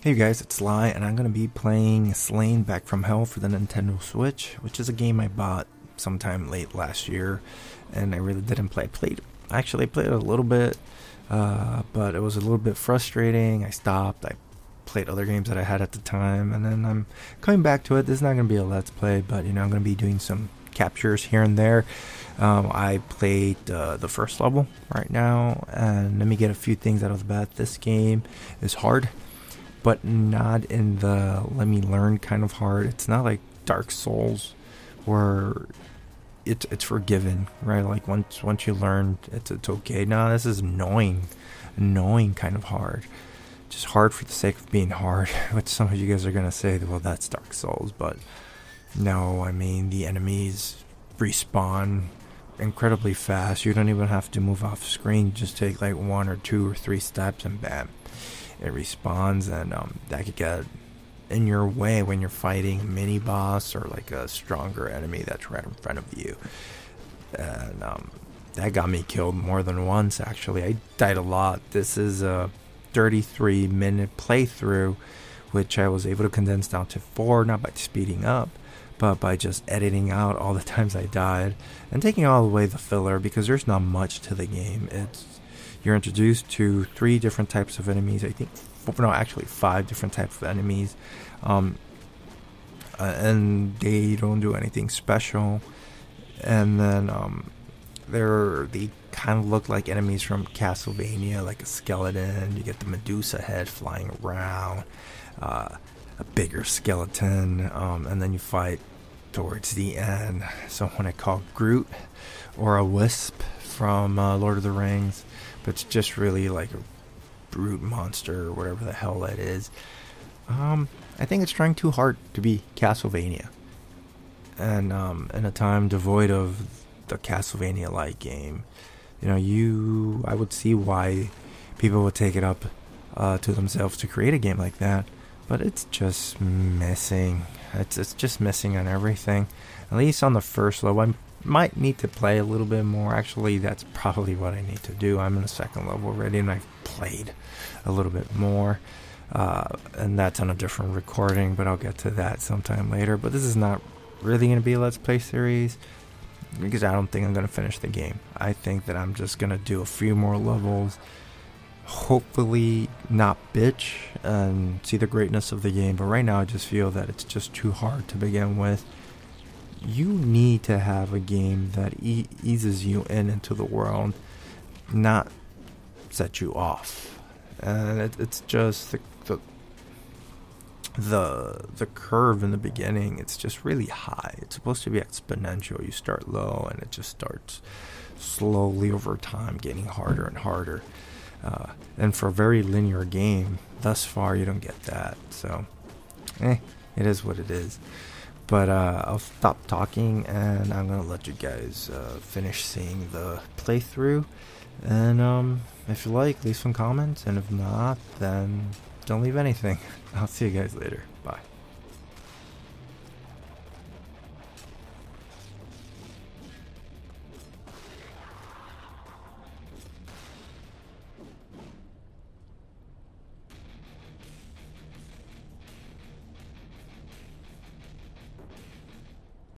Hey guys, it's Sly, and I'm gonna be playing Slain Back from Hell for the Nintendo Switch, which is a game I bought sometime late last year, and I really didn't play. I played, actually, I played a little bit, uh, but it was a little bit frustrating. I stopped. I played other games that I had at the time, and then I'm coming back to it. This is not gonna be a let's play, but you know, I'm gonna be doing some captures here and there. Um, I played uh, the first level right now, and let me get a few things out of the bat. This game is hard but not in the let me learn kind of hard. It's not like Dark Souls where it's it's forgiven, right? Like once once you learn it's it's okay. No, this is annoying. Annoying kind of hard. Just hard for the sake of being hard. Which some of you guys are gonna say, well that's Dark Souls, but no, I mean the enemies respawn incredibly fast. You don't even have to move off screen. Just take like one or two or three steps and bam it respawns, and um, that could get in your way when you're fighting mini boss or like a stronger enemy that's right in front of you. And um, that got me killed more than once. Actually, I died a lot. This is a 33 minute playthrough, which I was able to condense down to four, not by speeding up, but by just editing out all the times I died and taking all away the filler because there's not much to the game. It's you're introduced to three different types of enemies. I think, no, actually five different types of enemies, um, uh, and they don't do anything special. And then um, they're they kind of look like enemies from Castlevania, like a skeleton. You get the Medusa head flying around, uh, a bigger skeleton, um, and then you fight towards the end someone I call Groot or a Wisp from uh, Lord of the Rings but it's just really like a brute monster or whatever the hell that is. Um, I think it's trying too hard to be Castlevania. And um, in a time devoid of the Castlevania like game, you know, you I would see why people would take it up uh, to themselves to create a game like that. But it's just missing. It's it's just missing on everything. At least on the first level, I'm might need to play a little bit more. Actually, that's probably what I need to do. I'm in the second level already, and I've played a little bit more. Uh, and that's on a different recording, but I'll get to that sometime later. But this is not really going to be a Let's Play series because I don't think I'm going to finish the game. I think that I'm just going to do a few more levels, hopefully not bitch and see the greatness of the game. But right now, I just feel that it's just too hard to begin with you need to have a game that e- eases you in into the world, not set you off. And it, it's just the, the the the curve in the beginning. It's just really high. It's supposed to be exponential. You start low, and it just starts slowly over time, getting harder and harder. Uh, and for a very linear game, thus far, you don't get that. So, eh, it is what it is. But uh, I'll stop talking and I'm gonna let you guys uh, finish seeing the playthrough. And um, if you like, leave some comments, and if not, then don't leave anything. I'll see you guys later.